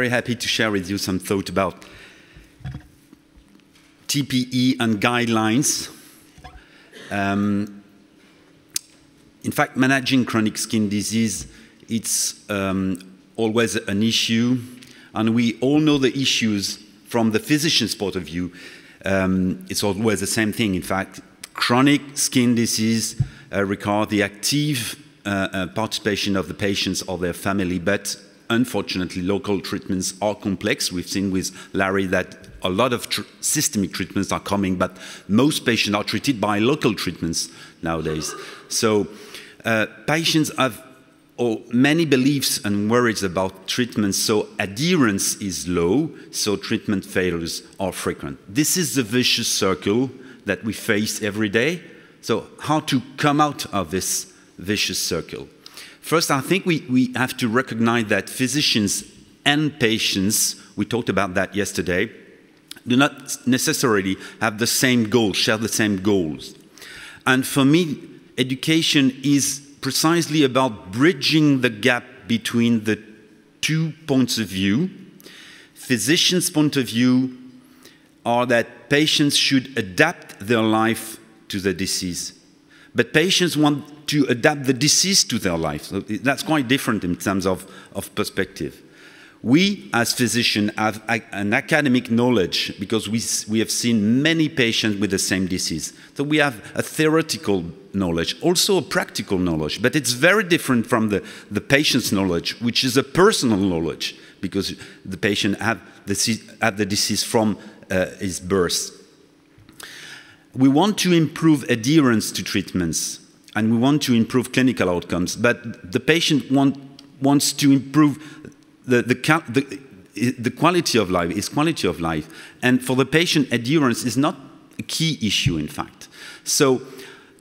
Very happy to share with you some thought about TPE and guidelines. Um, in fact, managing chronic skin disease, it's um, always an issue, and we all know the issues from the physician's point of view. Um, it's always the same thing. In fact, chronic skin disease uh, require the active uh, uh, participation of the patients or their family, but unfortunately, local treatments are complex. We've seen with Larry that a lot of tr systemic treatments are coming, but most patients are treated by local treatments nowadays. So uh, patients have many beliefs and worries about treatments, so adherence is low, so treatment failures are frequent. This is the vicious circle that we face every day. So how to come out of this vicious circle? First, I think we, we have to recognize that physicians and patients, we talked about that yesterday, do not necessarily have the same goals, share the same goals. And for me, education is precisely about bridging the gap between the two points of view. Physicians' point of view are that patients should adapt their life to the disease. But patients want to adapt the disease to their life. So that's quite different in terms of, of perspective. We, as physicians, have an academic knowledge because we, we have seen many patients with the same disease. So we have a theoretical knowledge, also a practical knowledge, but it's very different from the, the patient's knowledge, which is a personal knowledge because the patient had the, had the disease from uh, his birth. We want to improve adherence to treatments and we want to improve clinical outcomes, but the patient want, wants to improve the, the, the, the quality of life is quality of life. And for the patient, adherence is not a key issue, in fact. So,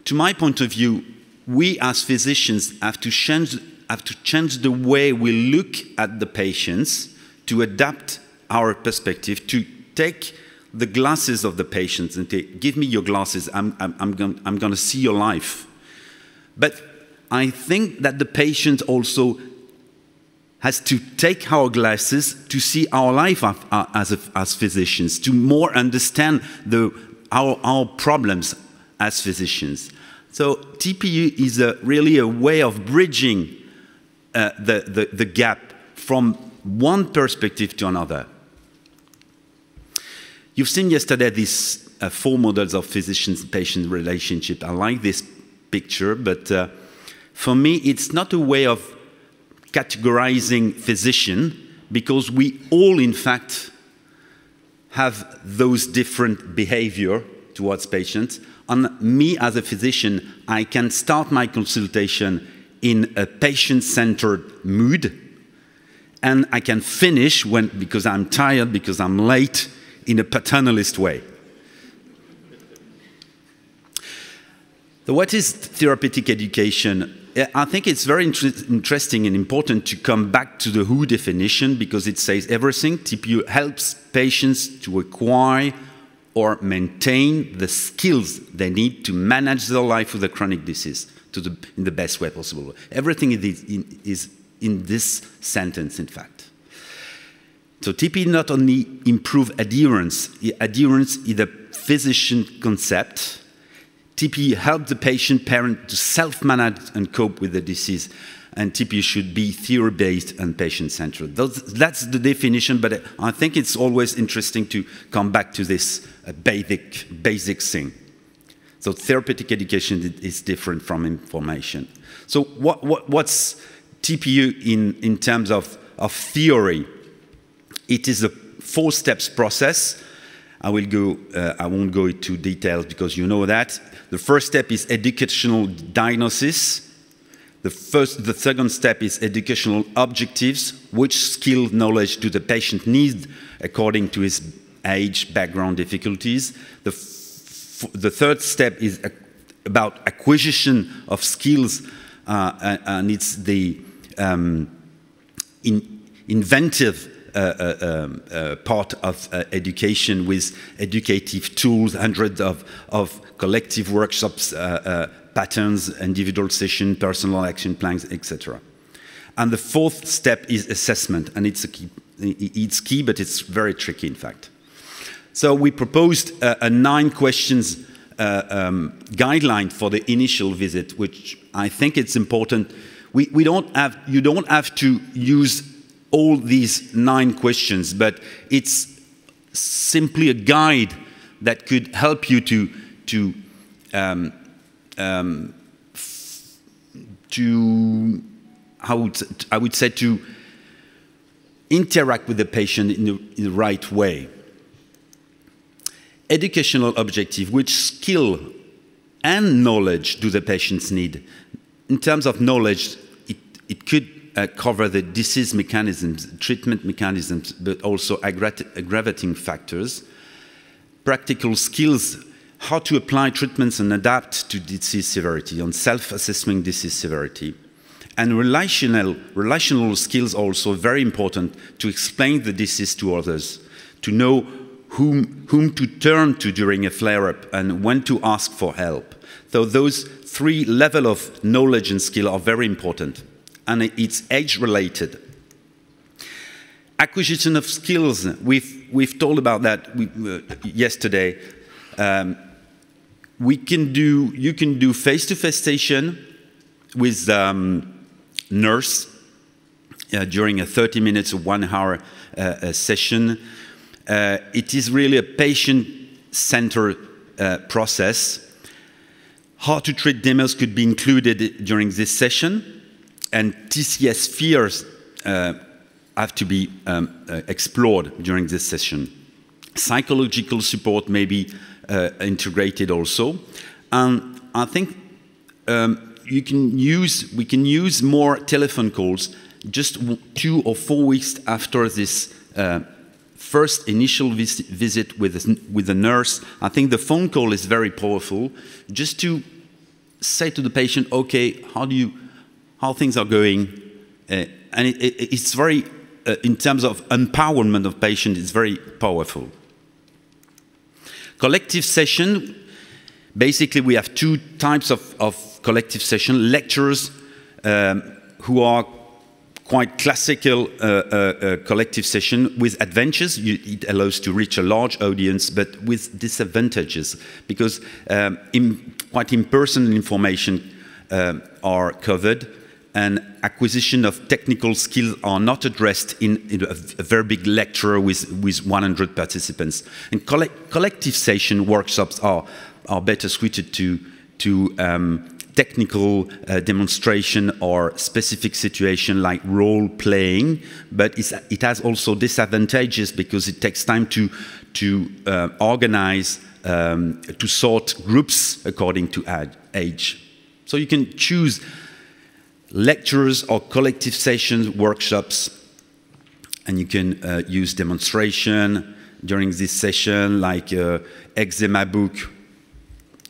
to my point of view, we as physicians have to change, have to change the way we look at the patients to adapt our perspective, to take the glasses of the patients and take, give me your glasses, I'm, I'm, I'm going I'm to see your life. But I think that the patient also has to take our glasses to see our life as, a, as physicians, to more understand the, our, our problems as physicians. So TPE is a, really a way of bridging uh, the, the, the gap from one perspective to another. You've seen yesterday these uh, four models of physician-patient relationship. I like this picture, but uh, for me, it's not a way of categorizing physician because we all, in fact, have those different behavior towards patients. And me as a physician, I can start my consultation in a patient-centered mood, and I can finish when because I'm tired, because I'm late, in a paternalist way. So what is therapeutic education? I think it's very inter interesting and important to come back to the WHO definition because it says everything. TPE helps patients to acquire or maintain the skills they need to manage their life with a chronic disease the, in the best way possible. Everything is in, is in this sentence, in fact. So TPE not only improve adherence, adherence is a physician concept, TPE help the patient parent to self-manage and cope with the disease. And TPE should be theory-based and patient-centered. That's the definition, but I think it's always interesting to come back to this uh, basic, basic thing. So therapeutic education is different from information. So what, what, what's TPE in, in terms of, of theory? It is a four steps process. I will go, uh, I won't go into details because you know that. The first step is educational diagnosis. The, first, the second step is educational objectives. Which skill knowledge do the patient need according to his age, background, difficulties? The, the third step is about acquisition of skills, uh, and it's the um, in, inventive uh, uh, uh, part of uh, education with educative tools, hundreds of, of collective workshops, uh, uh, patterns, individual session, personal action plans, etc. And the fourth step is assessment, and it's, key, it's key, but it's very tricky, in fact. So we proposed a, a nine questions uh, um, guideline for the initial visit, which I think it's important. We, we don't have, you don't have to use all these nine questions, but it's simply a guide that could help you to, to, um, um, to how would, I would say, to interact with the patient in the, in the right way. Educational objective, which skill and knowledge do the patients need? In terms of knowledge, it, it could uh, cover the disease mechanisms, treatment mechanisms, but also aggravating factors. Practical skills, how to apply treatments and adapt to disease severity, on self-assessing disease severity. And relational, relational skills also very important to explain the disease to others, to know whom, whom to turn to during a flare-up and when to ask for help. So those three level of knowledge and skill are very important and it's age-related. Acquisition of skills, we've, we've told about that uh, yesterday. Um, we can do, you can do face-to-face -face station with um, nurse uh, during a 30 minutes or one hour uh, session. Uh, it is really a patient-centered uh, process. How to treat demos could be included during this session and TCS fears uh, have to be um, uh, explored during this session. Psychological support may be uh, integrated also. And I think um, you can use, we can use more telephone calls just two or four weeks after this uh, first initial vis visit with, with the nurse. I think the phone call is very powerful just to say to the patient, okay, how do you, how things are going. Uh, and it, it, it's very, uh, in terms of empowerment of patients, it's very powerful. Collective session, basically we have two types of, of collective session. Lectures um, who are quite classical uh, uh, uh, collective session with advantages. You, it allows to reach a large audience, but with disadvantages because um, in, quite impersonal information um, are covered and acquisition of technical skills are not addressed in, in a, a, very big lecture with, with 100 participants. And collective session workshops are, are better suited to, to um, technical uh, demonstration or specific situation like role playing, but it has also disadvantages because it takes time to, to uh, organize, um, to sort groups according to age. So you can choose lectures or collective sessions, workshops, and you can uh, use demonstration during this session, like uh, eczema book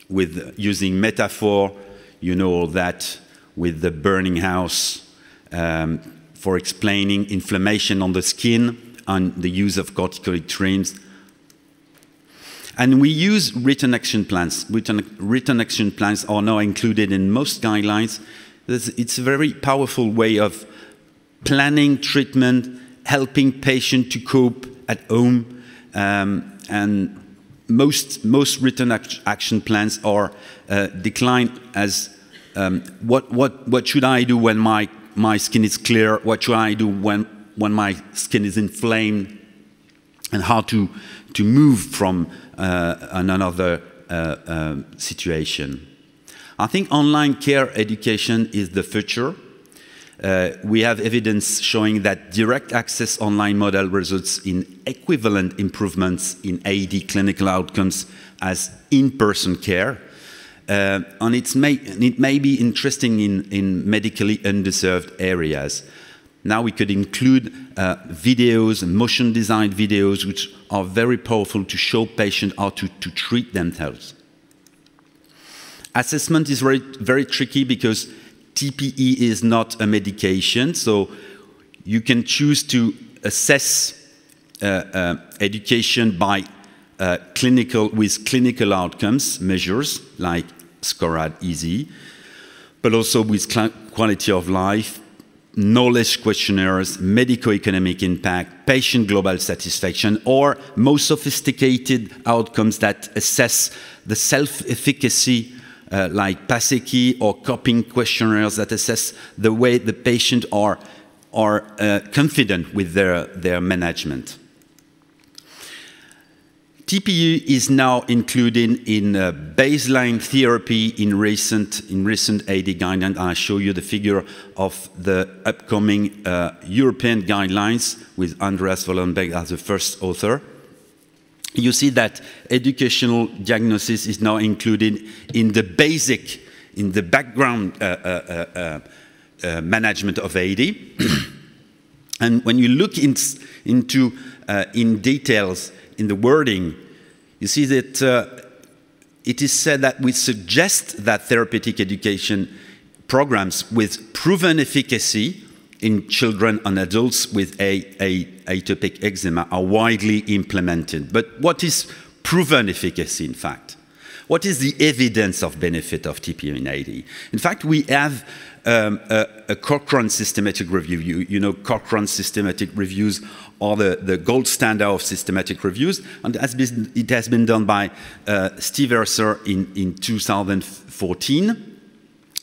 with using metaphor, you know all that, with the burning house um, for explaining inflammation on the skin and the use of corticosteroids. And we use written action plans. Written, written action plans are now included in most guidelines it's a very powerful way of planning treatment, helping patient to cope at home, um, and most, most written act action plans are uh, declined as um, what, what, what should I do when my, my skin is clear, what should I do when, when my skin is inflamed, and how to, to move from uh, another uh, uh situation. I think online care education is the future. Uh, we have evidence showing that direct access online model results in equivalent improvements in AD clinical outcomes as in-person care. Uh, and it's may, it may be interesting in, in medically underserved areas. Now we could include uh, videos motion design videos, which are very powerful to show patients how to, to treat themselves. Assessment is very, very tricky because TPE is not a medication, so you can choose to assess uh, uh, education by uh, clinical with clinical outcomes measures like SCORAD EASI, but also with quality of life, knowledge questionnaires, medico-economic impact, patient global satisfaction, or most sophisticated outcomes that assess the self-efficacy uh, like PASECI or coping questionnaires that assess the way the patient are, are uh, confident with their, their management. TPE is now included in uh, baseline therapy in recent, in recent AD guidelines. I'll show you the figure of the upcoming uh, European guidelines with Andreas Wollenberg as the first author. You see that educational diagnosis is now included in the basic, in the background uh, uh, uh, uh management of AD. and when you look in, into in details in the wording, you see that uh, it is said that we suggest that therapeutic education programs with proven efficacy in children and adults with a, a, atopic eczema are widely implemented. But what is proven efficacy, in fact? What is the evidence of benefit of TPE in In fact, we have um, a, a, Cochrane systematic review. You, you, know, Cochrane systematic reviews are the, the gold standard of systematic reviews, and has been, it has been done by uh, Steve Ersser in, in 2014.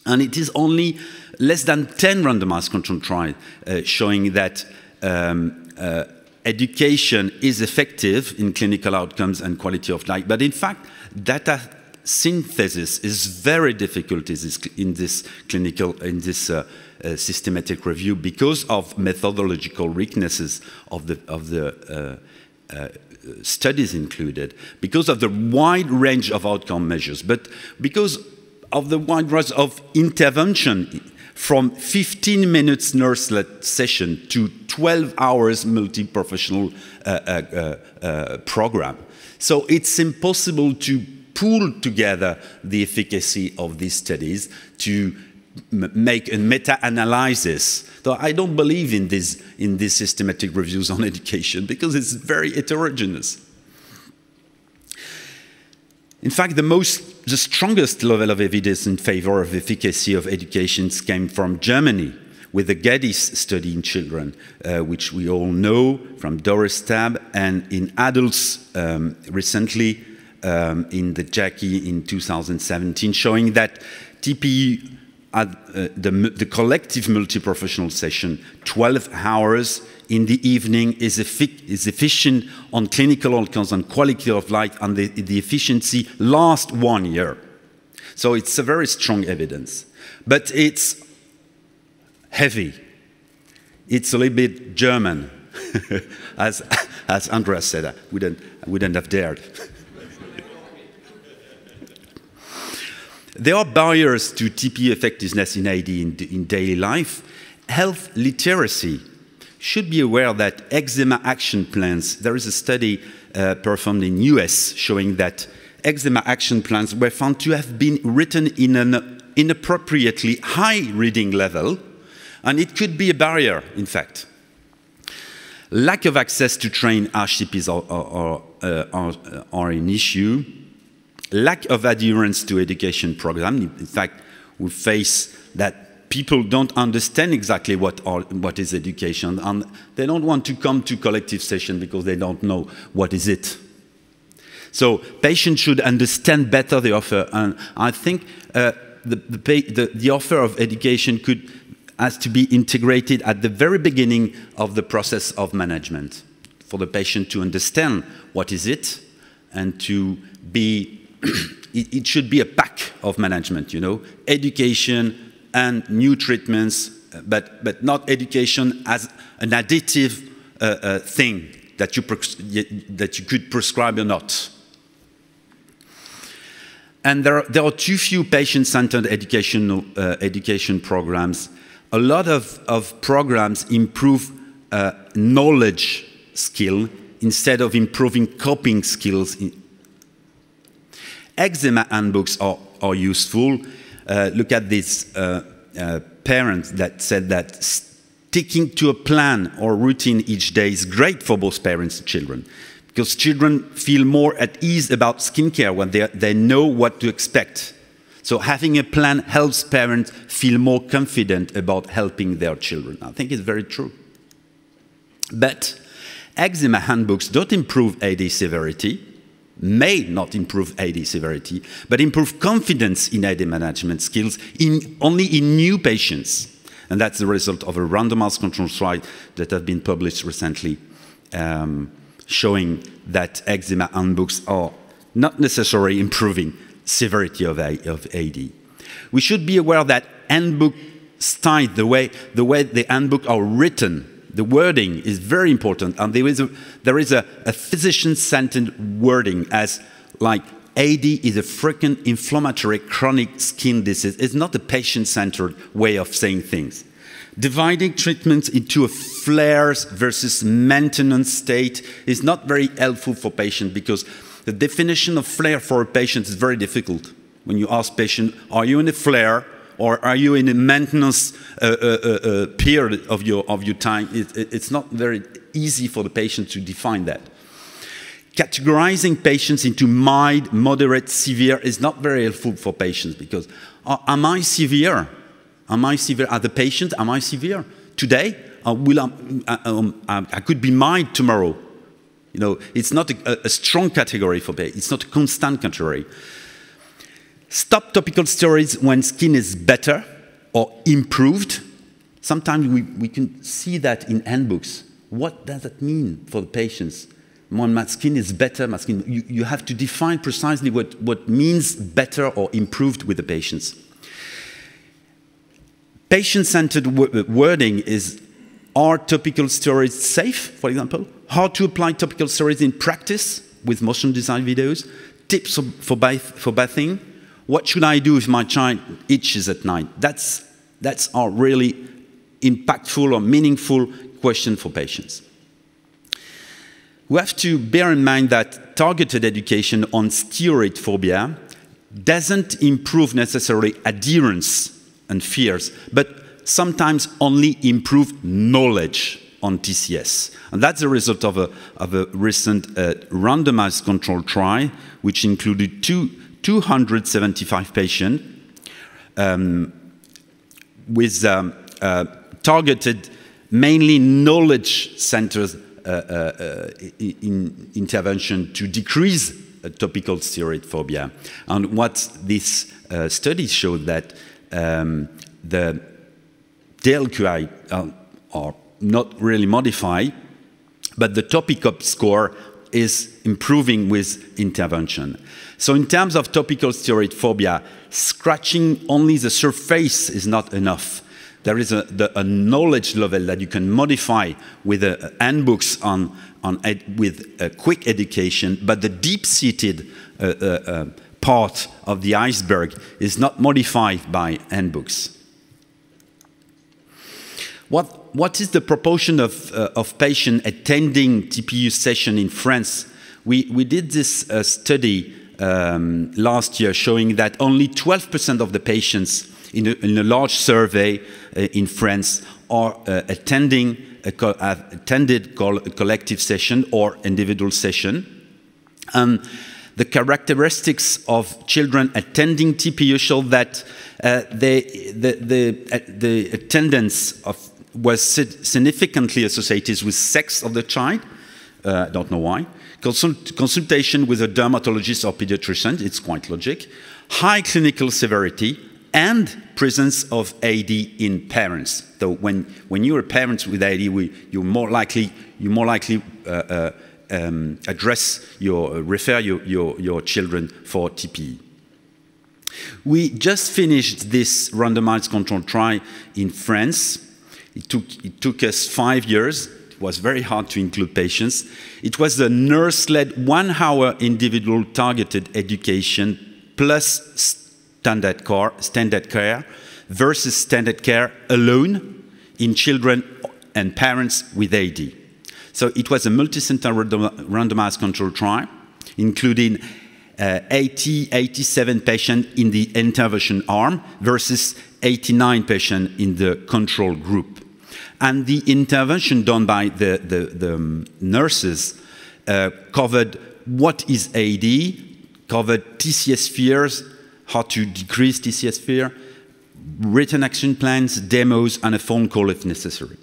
And it is only less than 10 randomized control trials uh, showing that um, uh, education is effective in clinical outcomes and quality of life. But in fact, data synthesis is very difficult in this, in this clinical, in this uh, uh, systematic review because of methodological weaknesses of the, of the uh, uh, studies included, because of the wide range of outcome measures, but because of the wide range of intervention from 15 minutes nurse-led session to 12 hours multi-professional uh, uh, uh, program. So it's impossible to pool together the efficacy of these studies to make a meta-analysis. Though I don't believe in, this, in these systematic reviews on education because it's very heterogeneous. In fact, the most, the strongest level of evidence in favor of efficacy of education came from Germany with the GADIS study in children, uh, which we all know from Doris Staab, and in adults um, recently um, in the JACI in 2017, showing that TPE at uh, the, the, collective multi-professional session, 12 hours in the evening is, is, efficient on clinical outcomes and quality of life, and the, the efficiency lasts one year. So it's a very strong evidence. But it's heavy. It's a little bit German, as, as Andreas said. I wouldn't, I wouldn't have dared. There are barriers to TP effectiveness in AD in, in daily life. Health literacy should be aware that eczema action plans, there is a study uh, performed in US showing that eczema action plans were found to have been written in an inappropriately high reading level, and it could be a barrier, in fact. Lack of access to trained HCPs are, are, are, uh, are an issue lack of adherence to education program. In fact, we face that people don't understand exactly what, are, what is education and they don't want to come to collective session because they don't know what is it. So patients should understand better the offer and I think uh, the, the, the, the offer of education could has to be integrated at the very beginning of the process of management for the patient to understand what is it and to be it, it, should be a pack of management, you know, education and new treatments, but, but not education as an additive uh, uh, thing that you, that you could prescribe or not. And there are, there are too few patient-centered educational, uh, education programs. A lot of, of programs improve uh, knowledge skill instead of improving coping skills eczema handbooks are, are useful. Uh, look at this uh, uh, parent that said that sticking to a plan or routine each day is great for both parents and children because children feel more at ease about skincare when they, they know what to expect. So having a plan helps parents feel more confident about helping their children. I think it's very true. But eczema handbooks don't improve AD severity, may not improve AD severity, but improve confidence in AD management skills in, only in new patients. And that's the result of a randomized control trial that have been published recently um, showing that eczema handbooks are not necessarily improving severity of, of AD. We should be aware that handbook style, the way, the way the handbook are written, the wording is very important, and there is a, there is a, a physician-centered wording as like AD is a frequent inflammatory chronic skin disease. It's not a patient-centered way of saying things. Dividing treatments into a flares versus maintenance state is not very helpful for patients because the definition of flare for a patient is very difficult. When you ask patient, are you in a flare or are you in a maintenance uh, uh, uh, uh, period of your, of your time? It, it, it's not very easy for the patient to define that. Categorizing patients into mild, moderate, severe is not very helpful for patients because uh, am I severe? Am I severe? Are the patient, am I severe? Today, uh, will I, um, I could be mild tomorrow. You know, it's not a, a strong category for patients. It's not a constant category. Stop topical steroids when skin is better or improved. Sometimes we, we can see that in handbooks. What does that mean for the patients? When my skin is better, my skin, you, you have to define precisely what, what means better or improved with the patients. Patient-centered uh, wording is are topical steroids safe, for example? How to apply topical steroids in practice with motion design videos? Tips for, bath, for bathing? What should I do if my child itches at night? That's, that's our really impactful or meaningful question for patients. We have to bear in mind that targeted education on steroid phobia doesn't improve necessarily adherence and fears, but sometimes only improve knowledge on TCS. And that's the result of a, of a recent uh, randomized control trial, which included two, 275 patients um, with um, uh, targeted mainly knowledge centers uh, uh, uh in intervention to decrease topical steroid phobia. And what this uh, study showed that um, the DLQI uh, are not really modified, but the TOPICOP score is improving with intervention. So in terms of topical steroid phobia, scratching only the surface is not enough. There is a, the, a knowledge level that you can modify with uh, handbooks on, on ed, with uh, quick education, but the deep-seated uh, uh, uh part of the iceberg is not modified by handbooks. What, what is the proportion of, uh, of patients attending TPE session in France? We, we did this study um, last year showing that only 12% of the patients in a, in a large survey uh, in France are uh, attending a have attended collective session or individual session. Um, the characteristics of children attending TPE show that uh, they, the, the, uh, the attendance of was significantly associated with sex of the child. Uh, I don't know why. Consult consultation with a dermatologist or pediatrician, it's quite logic. High clinical severity and presence of AD in parents. So when, when you're a parent with AD, we, you're more likely, you more likely uh, uh, um, address your, uh, refer your, your, your children for TPE. We just finished this randomized control trial in France it took, it took us five years. It was very hard to include patients. It was a nurse-led one-hour individual targeted education plus standard care, standard care versus standard care alone in children and parents with AD. So it was a multicenter randomized control trial, including uh, 80, 87 patients in the intervention arm versus 89 patients in the control group. And the intervention done by the, the, the um, nurses uh, covered what is AD, covered TCS fears, how to decrease TCS fear, written action plans, demos, and a phone call if necessary.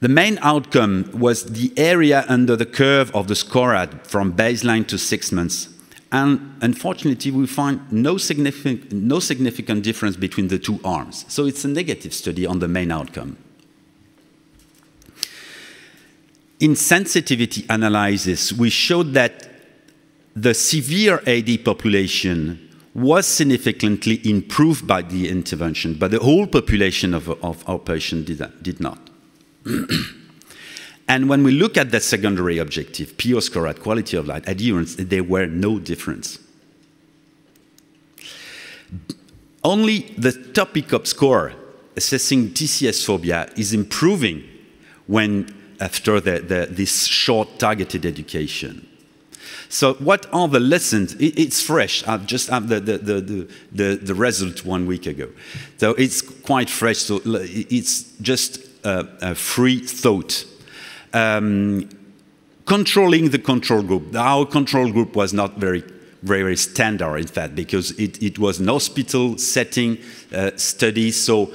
The main outcome was the area under the curve of the SCORAD from baseline to six months. And unfortunately, we find no significant, no significant difference between the two arms. So it's a negative study on the main outcome. In sensitivity analysis, we showed that the severe AD population was significantly improved by the intervention, but the whole population of, of our patients did, did not. and when we look at the secondary objective, PO score at quality of life, adherence, there were no difference. Only the TOPICOP score assessing TCS phobia is improving when after the, the, this short targeted education. So what are the lessons? It, it's fresh. I've just had the, the, the, the, the result one week ago. So it's quite fresh. So it's just a, a free thought. Um, controlling the control group. Our control group was not very very, very standard, in fact, because it, it was an hospital setting uh, study. So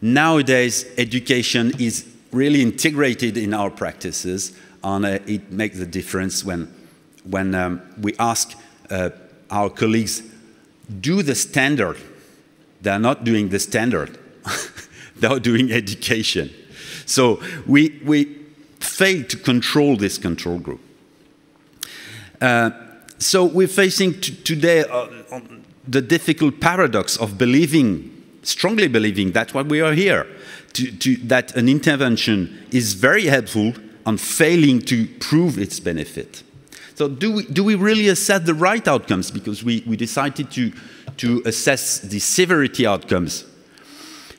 nowadays, education is really integrated in our practices, and uh, it makes a difference when when um, we ask uh, our colleagues, do the standard. They're not doing the standard. They're doing education. So we, we fail to control this control group. Uh, so we're facing today uh, the difficult paradox of believing, strongly believing that what we are here, to, to, that an intervention is very helpful and failing to prove its benefit. So do we, do we really assess the right outcomes? Because we, we decided to, to assess the severity outcomes.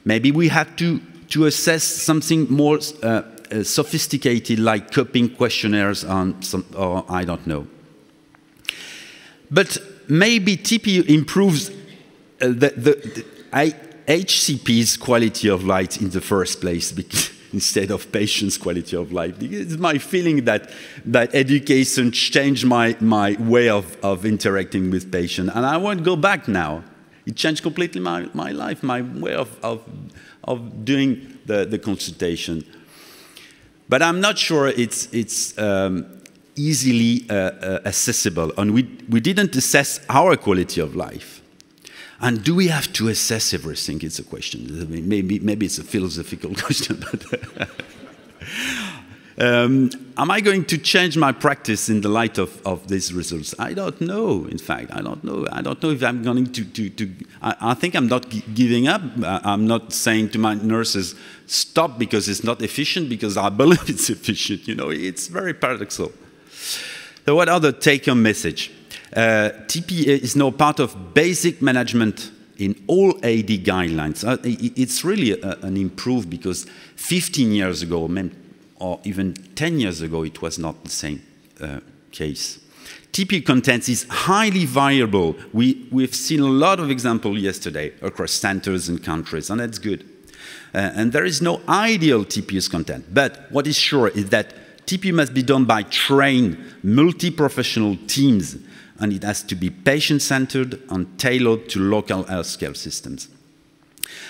Maybe we had to, to assess something more uh, sophisticated like coping questionnaires on some, or I don't know. But maybe TPE improves uh, the, the, the HCP's quality of life in the first place instead of patients' quality of life. It's my feeling that, that education changed my, my way of, of interacting with patients, and I won't go back now. It changed completely my, my life, my way of, of, of doing the, the consultation. But I'm not sure it's, it's um, easily uh, uh, accessible, and we, we didn't assess our quality of life. And do we have to assess everything? It's a question. Maybe, maybe it's a philosophical question, but. Um, am I going to change my practice in the light of, of these results? I don't know, in fact. I don't know. I don't know if I'm going to. to, to I, I think I'm not giving up. I'm not saying to my nurses, stop because it's not efficient, because I believe it's efficient. You know, it's very paradoxical. So, what are the take home message? Uh, TP is now part of basic management in all AD guidelines. Uh, it's really a, an improve because 15 years ago, or even 10 years ago, it was not the same uh, case. TP content is highly variable. We, we've seen a lot of examples yesterday across centers and countries, and that's good. Uh, and there is no ideal TPS content. But what is sure is that TP must be done by trained, multi-professional teams and it has to be patient-centered and tailored to local healthcare systems.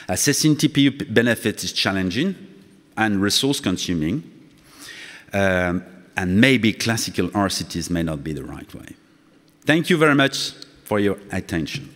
Assessing TPE benefits is challenging and resource-consuming, um, and maybe classical RCTs may not be the right way. Thank you very much for your attention.